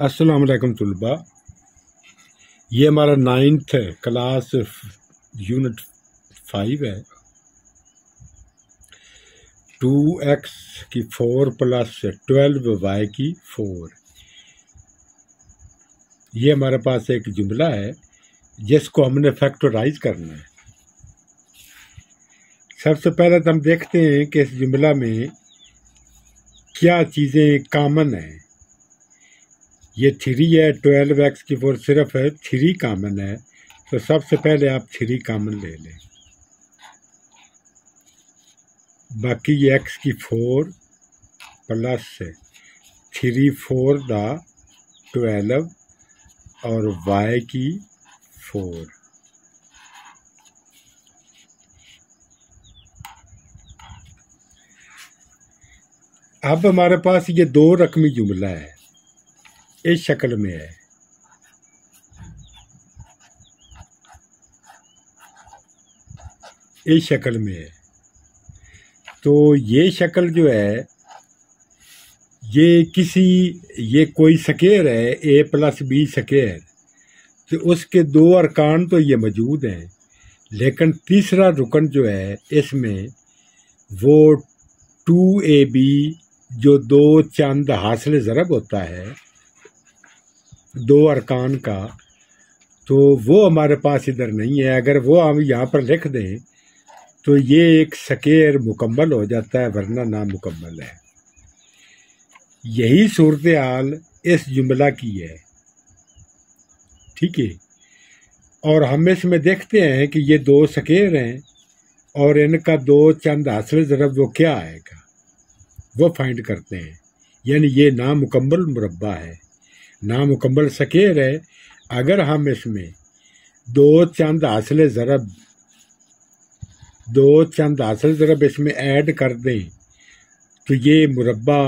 अस्सलाम वालेकुम तलबा। ये हमारा नाइन्थ है क्लास यूनिट फाइव है। टू एक्स की फोर प्लस ट्वेल्व वाई की फोर ये हमारे पास एक जुमला है, जिसको हमने फैक्टराइज करना है। सबसे पहले तो हम देखते हैं कि इस जुमला में क्या चीज़ें कॉमन हैं। ये थ्री है, ट्वेल्व एक्स की फोर सिर्फ़ है, थ्री कामन है। तो सबसे पहले आप थ्री कामन ले लें। बाकी एक्स की फोर प्लस थ्री फोर दा ट्वेल्व और वाई की फोर। अब हमारे पास ये दो रकमी जुमला है। इस शक्ल में है। इस शक्ल में है। तो ये शक्ल जो है, ये किसी, ये कोई सकेर है ए प्लस बी सकेर। तो उसके दो अरकान तो ये मौजूद हैं। लेकिन तीसरा रुकन जो है, इसमें वो टू ए बी जो दो चंद हासिल ज़रब होता है दो अरकान का तो वो हमारे पास इधर नहीं है। अगर वो हम यहाँ पर लिख दें तो ये एक सकेर मुकम्मल हो जाता है, वरना नामुकम्मल है। यही सूरत हाल इस जुमला की है। ठीक है? और हम इसमें देखते हैं कि ये दो सकेर हैं, और इनका दो चंद हासिल ज़रब वो क्या आएगा? वो फाइंड करते हैं। यानी ये नामुकम्मल मुरबा है। नामुकम्मल सकेर है, अगर हम इसमें दो चंद हासिल ज़रब दो चंद हासिल ज़रब इसमें ऐड कर दें तो ये मुरबा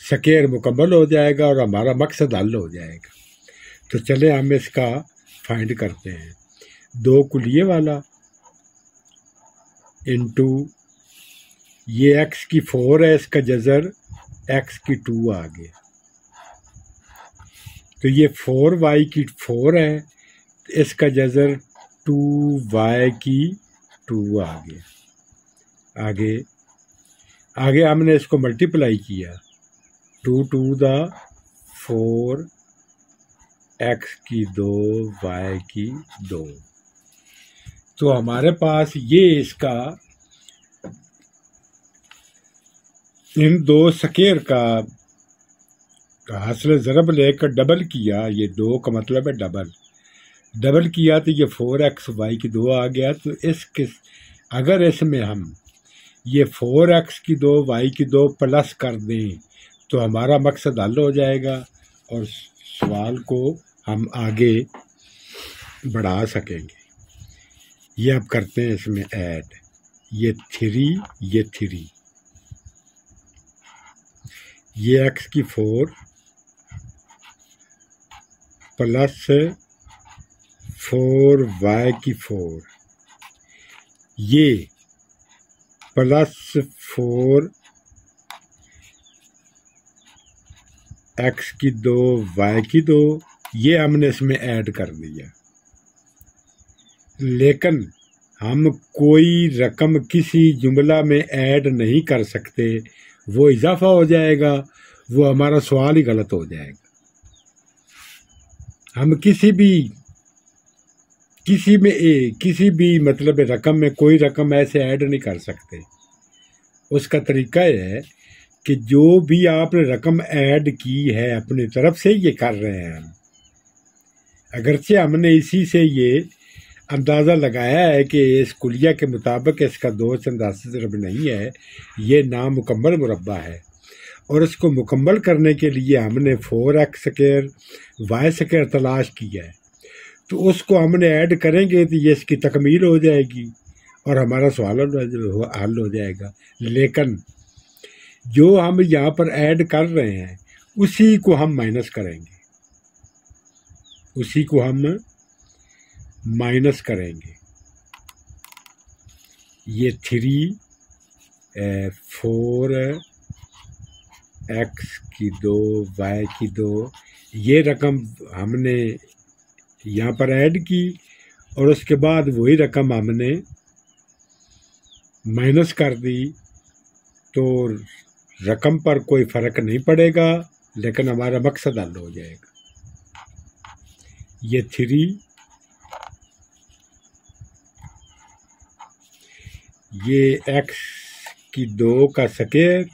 सकेर मुकम्मल हो जाएगा और हमारा मकसद हल हो जाएगा। तो चले हम इसका फाइंड करते हैं। दो कुलिए वाला इनटू ये एक्स की फोर है, इसका जज़र एक्स की टू आ गया। तो ये फोर वाई की फोर है, इसका जजर टू वाई की टू आ गया आगे आगे हमने इसको मल्टीप्लाई किया। Two to the four x की दो वाई की दो। तो हमारे पास ये इसका, इन दो सकेर का हासिल ज़रब लेकर डबल किया, ये दो का मतलब है डबल। डबल किया तो ये फोर एक्स वाई की दो आ गया तो इस किस, अगर इसमें हम ये फोर एक्स की दो, वाई की दो प्लस कर दें तो हमारा मकसद हल हो जाएगा और सवाल को हम आगे बढ़ा सकेंगे। ये अब करते हैं इसमें ऐड। ये थ्री ये थ्री। ये एक्स की फोर प्लस फोर वाई की फोर। ये प्लस फोर एक्स की दो, वाई की दो, ये हमने इसमें ऐड कर दिया लेकिन हम कोई रकम किसी जुमला में ऐड नहीं कर सकते, वो इजाफा हो जाएगा, वो हमारा सवाल ही गलत हो जाएगा। हम किसी भी किसी में ए, किसी भी मतलब रकम में कोई रकम ऐसे ऐड नहीं कर सकते। उसका तरीका यह है कि जो भी आपने रकम ऐड की है अपनी तरफ़ से ये कर रहे हैं हम। अगरचे हमने इसी से ये अंदाज़ा लगाया है कि इस कुलिया के मुताबिक इसका दो चंदासी तरफ़ नहीं है ये नामुकम्मल मुरबा है। और इसको मुकम्मल करने के लिए हमने four x square, y square तलाश किया है। तो उसको हमने ऐड करेंगे तो ये इसकी तकमील हो जाएगी और हमारा सवाल हल हो जाएगा। लेकिन जो हम यहाँ पर ऐड कर रहे हैं, उसी को हम माइनस करेंगे। उसी को हम माइनस करेंगे। ये थ्री फोर एक्स की दो वाई की दो, ये रकम हमने यहाँ पर ऐड की और उसके बाद वही रकम हमने माइनस कर दी। तो रकम पर कोई फ़र्क नहीं पड़ेगा, लेकिन हमारा मकसद हल हो जाएगा। ये थ्री ये एक्स की दो का सकेर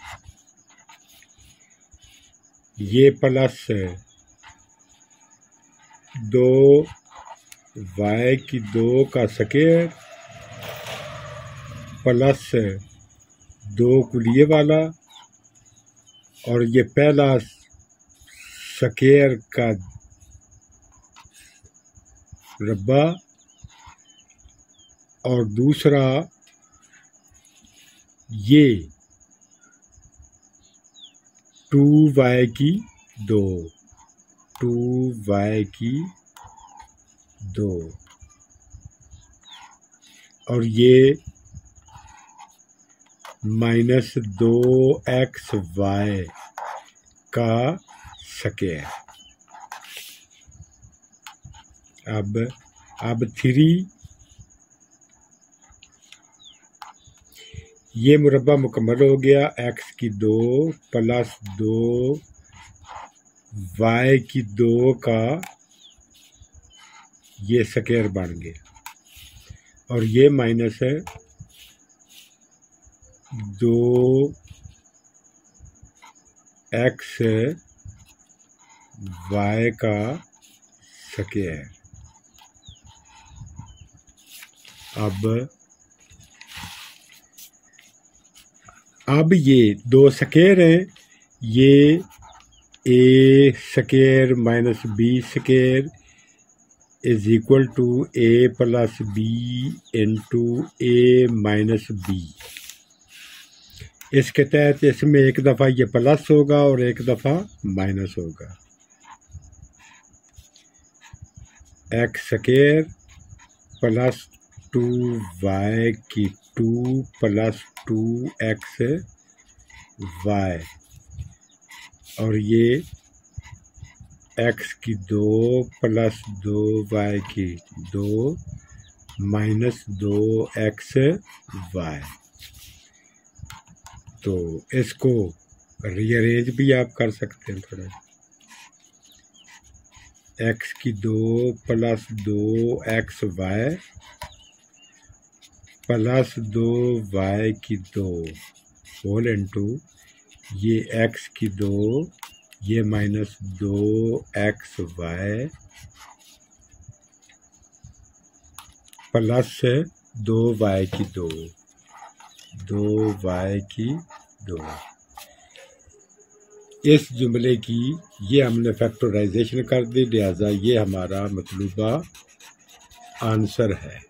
ये प्लस दो वाई की दो का सकेर प्लस दो कुलिए वाला और ये पहला सकेर का रब्बा और दूसरा ये टू वाई की दो, टू वाई की दो। और ये माइनस दो एक्स वाई का सके अब अब थ्री ये मुरबा मुकम्मल हो गया। एक्स की दो प्लस दो वाई की दो का ये स्केयर बन गया। और ये माइनस है दो एक्स वाई का स्केयर अब अब ये दो स्केयर हैं। ये a square minus b square is equal to a plus b into a minus b इसके तहत इसमें एक दफ़ा ये प्लस होगा और एक दफ़ा माइनस होगा। X square plus two y की two plus two x y. और ये एक्स की दो प्लस दो वाई की दो माइनस दो एक्स वाई। तो इसको रीअरेंज भी आप कर सकते हैं थोड़ा। एक्स की दो प्लस दो एक्स वाई प्लस दो वाई की दो होल इंटू ये एक्स की दो, ये माइनस दो एक्स वाई प्लस दो वाई की दो दो वाई की दो। इस जुमले की ये हमने फैक्टराइजेशन कर दी, लिहाजा ये हमारा मतलूबा आंसर है।